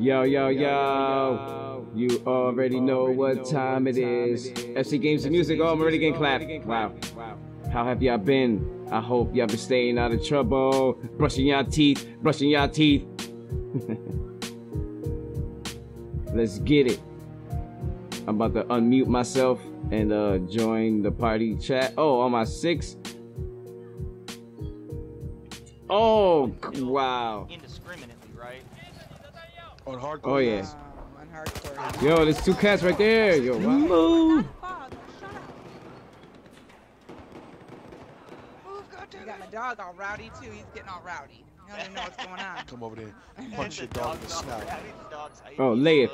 Yo, yo, yo. You already know what time it is. FC Games and Music. Oh, I'm already getting clapped. Wow. How have y'all been? I hope y'all been staying out of trouble. Brushing y'all teeth. Brushing y'all teeth. Let's get it. I'm about to unmute myself and uh, join the party chat. Oh, on my six. Oh, wow. Indiscriminately, right? On hardcore. Oh, yeah. Um, on hardcore. Yo, there's two cats right there. Yo, move. You got my dog all rowdy too. He's getting all rowdy. You don't even know what's going on. Come over there. Punch your dog in the snout. Oh, lay it.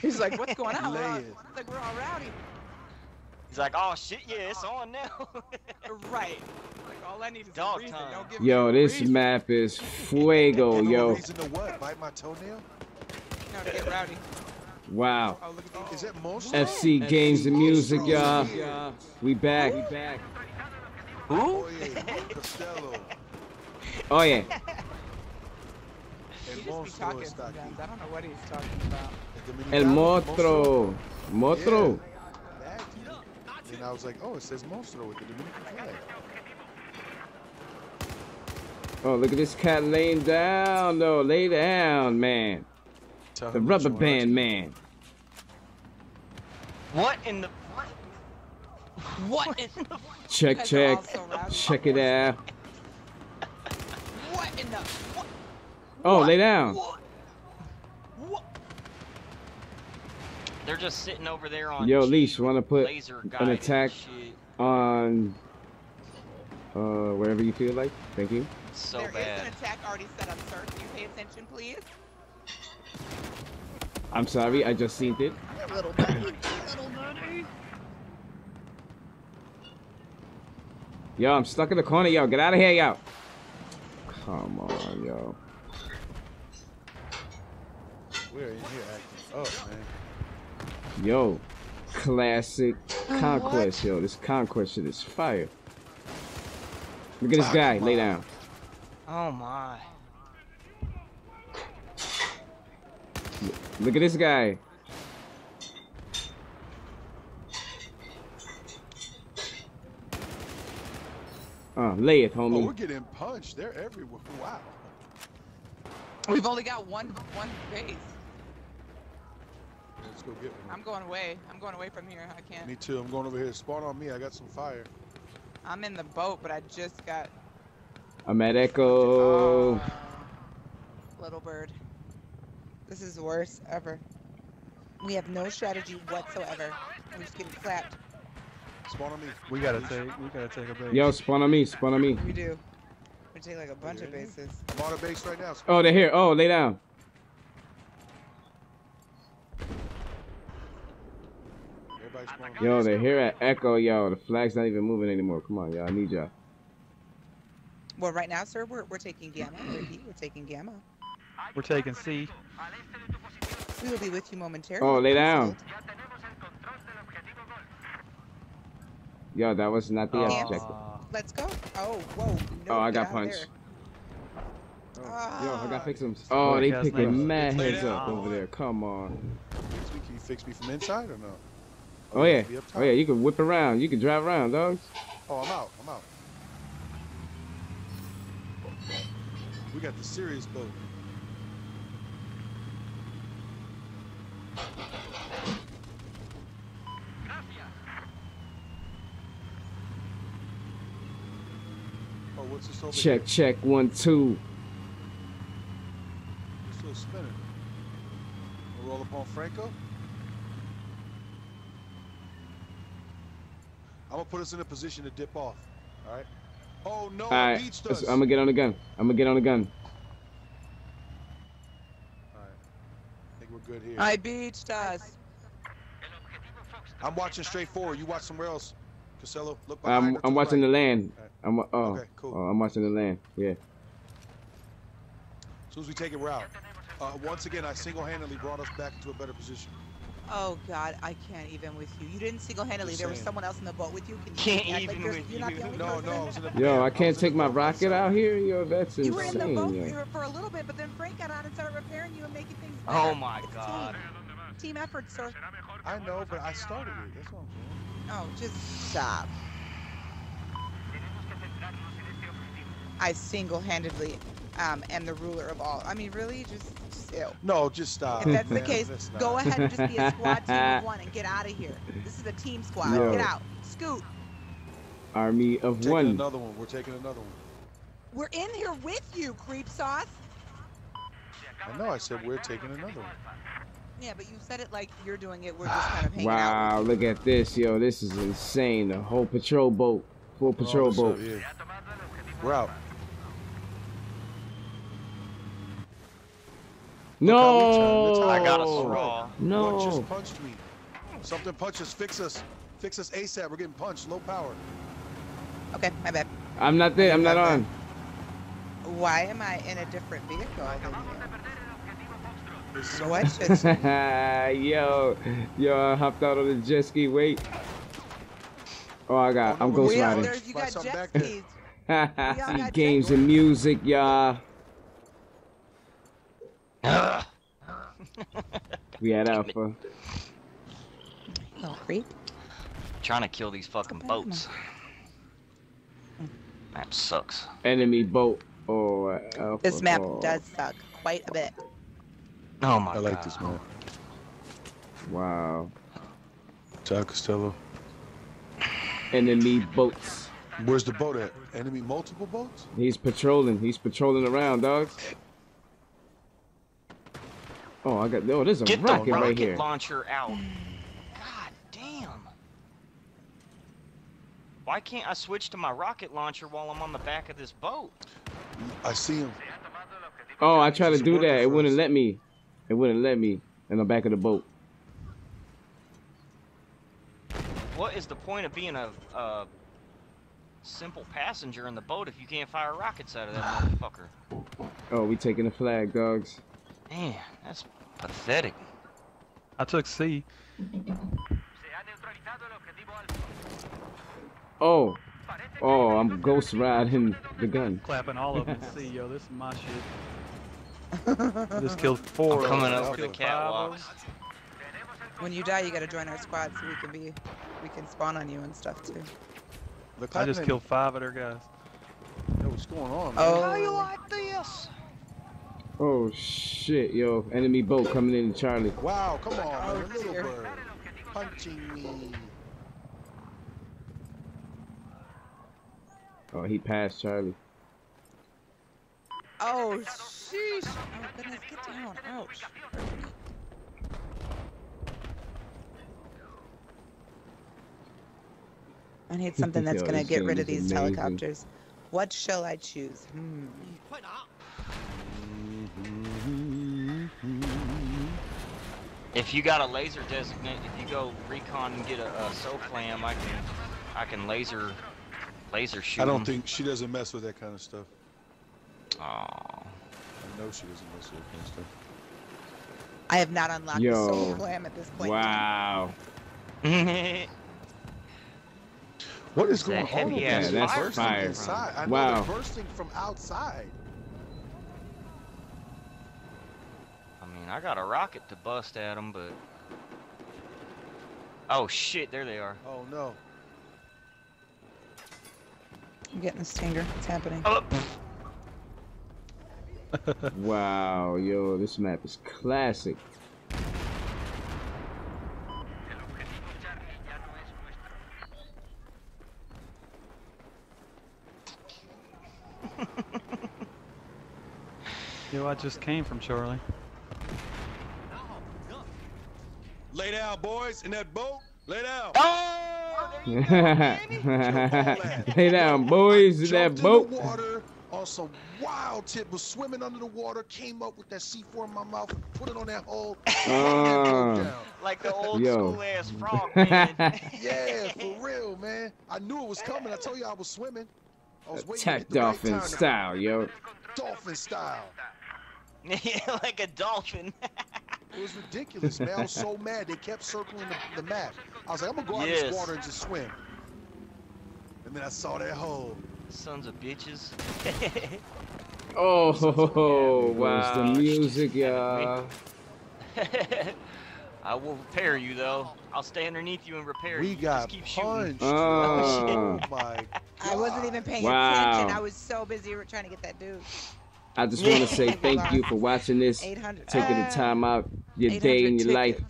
He's like, what's going on? Lay We're all- it. Like we're all rowdy. He's like, oh shit, yeah, it's on now. Right. Like all I need is Dog reason. time. Don't give Yo, a this reason. map is fuego, yo. reason to what? Bite my toenail? No, to get rowdy. Wow. Oh, look at Is that most? FC Games and Music, y'all. We back. We back. Oh yeah, Oh yeah. He just be talking Estaki. sometimes. I don't know what he's talking about. El Motro. Motro. That dude. And I was like, oh, it says Monstro with the Dominican flag. Oh, look at this cat laying down, though. Lay down, man. Tell The rubber band man. what in the what? What in the Check, check. all so rowdy. Check it out. What in the what? Oh, What? lay down. What? What? They're just sitting over there on Yo, Leash, wanna put an attack on uh wherever you feel like? Thank you. So There is bad. an attack already set up, sir. Can you pay attention, please? I'm sorry, I just seen it. Little buddy. Little buddy. Yo, I'm stuck in the corner, yo. Get out of here, yo. Come on, yo. We're in here acting up, man. Yo. Classic conquest, yo. This conquest shit is fire. Look at this Ah, guy, lay down. Oh my. Look at this guy. Uh, lay it, homie. Oh, we're getting punched. They're everywhere. Wow. We've only got one one base. Let's go get one. I'm going away. I'm going away from here. I can't. Me too. I'm going over here. Spawn on me. I got some fire. I'm in the boat, but I just got. I'm at Echo. Oh, little bird. This is the worst ever. We have no strategy whatsoever. We're just getting clapped. Spawn on me. We gotta take, we gotta take a base. Yo, spawn on me, spawn on me. We do. We take like a bunch of bases. I'm on a base right now. Oh, they're here. Oh, lay down. Everybody spawn on me. Yo, they're here at Echo, yo. The flag's not even moving anymore. Come on, y'all. I need y'all. Well, right now, sir, we're, we're taking Gamma. We're taking Gamma. We're taking C. We will be with you momentarily. Oh, lay down. Yo, that was not the Oh. objective. Uh, Let's go. Oh, whoa. No, Oh, I got out punched. there. Oh, yo, I got Ah. fix them. Oh, they picking name. mad heads up over there. Come on. Fix me. Can you fix me from inside or no? Oh yeah. have to be up Oh yeah. You can whip around. You can drive around, dogs. Oh, I'm out. I'm out. We got the serious boat. Oh, what's this over Check, here? check. One, two. It's still spinning. We'll roll up on Franco. I'm gonna put us in a position to dip off. All right. Oh no! All I right. beached let's- us. I'm gonna get on the gun. I'm gonna get on the gun. All right. I think we're good here. I beached us. I'm watching straight forward. You watch somewhere else. Casello, look behind. I'm I'm watching the land. Alright. I'm oh, Okay, cool. oh I'm watching the land. Yeah. As soon as we take it, we're out. Uh, once again, I single-handedly brought us back into a better position. Oh God, I can't even with you. You didn't single-handedly. There was someone else in the boat with you. Can you Can't act like even you're, with you're not the only No, person? no, I was in the Yo, I can't in take my rocket out here. Yo, that's You were in the boat yo. for, for a little bit, but then Frank got on and started repairing you and making things better. Oh my It's god. Team, team effort, sir. I know, but I started it. That's what I'm saying. Oh, just stop. I single-handedly um, am the ruler of all. I mean, really, just, just. No, just stop. If that's the case, Let's uh, go ahead and just be a squad team of one and get out of here. This is a team squad. Yo. Get out. Scoot. Army of Taking one. another one. We're taking another one. We're in here with you, creep sauce. I know. I said we're taking another one. Yeah, but you said it like you're doing it. We're just kind of hanging out. Wow, look at this, yo. This is insane. A whole patrol boat. Full oh, patrol Oh, so, boat. yeah. We're out. No! how we turn the tide. I got a Oh. straw. What No. just punched me? Something punched us. Fix us. Fix us ASAP. We're getting punched. Low power. Okay, my bad. I'm not there. I'm not on. Why am I in a different vehicle than you? some- What? Yo, yo, I hopped out on the jet ski. Wait. Oh, I got. I'm ghost riding. there, you got jet skis. Games and music, y'all. Ugh. We had Alpha. Little creep. Trying to kill these fucking bad, boats. Map sucks. Enemy boat. Oh, at Alpha. This map oh, does suck quite a bit. Oh my god. I god. like this man. Wow. Todd Costello. Enemy boats. Where's the boat at? Enemy multiple boats? He's patrolling. He's patrolling around, dogs. Oh, I got. Oh, there's a Get the rocket rocket right here. launcher out. God damn. Why can't I switch to my rocket launcher while I'm on the back of this boat? I see him. Oh, I tried to do that. It wouldn't let me. It wouldn't let me in the back of the boat. What is the point of being a, a simple passenger in the boat if you can't fire rockets out of that motherfucker? Oh, we taking the flag, dogs. Man, that's pathetic. I took C. Oh, oh, I'm ghost riding the gun. Clapping all of them in C, yo. This is my shit. I just killed four. I'm coming them. over the Killed catwalks. When you die, you gotta join our squad so we can be, we can spawn on you and stuff too. Look, I just killed five of their guys. Yo, what's going on, man? Oh. How you like this? Oh shit, yo, enemy boat coming in, Charlie. Wow, come on, Oh, man. Little dear. bird. Punching me. Oh, he passed Charlie. Oh, sheesh. Oh, goodness, get down. Ouch. I need something that's gonna get rid of these amazing. helicopters. What shall I choose? Hmm. If you got a laser designate, if you go recon and get a, a SOFLAM, I can, I can laser, laser shoot. I don't 'em. think she doesn't mess with that kind of stuff. Aw. I know she doesn't mess with that kind of stuff. I have not unlocked Yo. the SOFLAM at this point. Wow. What is It's going on? heavy ass Yeah, that's bursting fire. Inside? I know Wow. they're bursting from outside. I mean, I got a rocket to bust at them, but. Oh shit! There they are. Oh no. I'm getting a stinger. What's happening? Oh, Wow, yo, this map is classic. Yo, I just came from Charlie. Lay down, boys, in that boat. Lay down. oh there you go. Lay down, boys, in that boat. in water on some wild tip. Was swimming under the water. Came up with that C4 in my mouth. Put it on that hole. Uh. Like the old Yo. school ass frog man. Yeah, for real, man. I knew it was coming. I told you I was swimming. I was waiting Attack to get the right dolphin time to- style, yo. Dolphin style. like a dolphin. It was ridiculous, man. I was so mad. They kept circling the, the map. I was like, I'm gonna go out in Yes. this water and just swim. And then I saw that hole. Sons of bitches. Oh, Yeah. wow. the music, y'all. I will repair you though. I'll stay underneath you and repair We you. got Just keep shooting. Oh. oh my god. I wasn't even paying Wow. attention. I was so busy trying to get that dude. I just want to say thank you for watching this, 800. taking the uh, time out your day and 800 your life.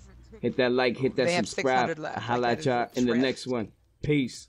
Hit that like, hit that subscribe. 600 left. I'll I holla at gotta y'all in the next one. Peace.